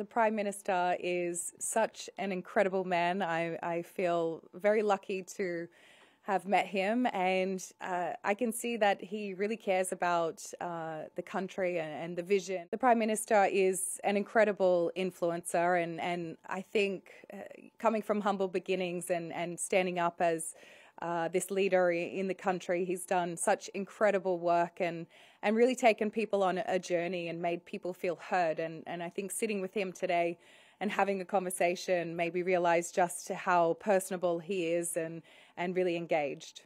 The Prime Minister is such an incredible man. I, I feel very lucky to have met him, and uh, I can see that he really cares about uh, the country and, and, the vision. The Prime Minister is an incredible influencer, and, and I think uh, coming from humble beginnings and, and standing up as uh, this leader in the country. He's done such incredible work and, and really taken people on a journey and made people feel heard. And, and I think sitting with him today and having a conversation made me realize just how personable he is and, and really engaged.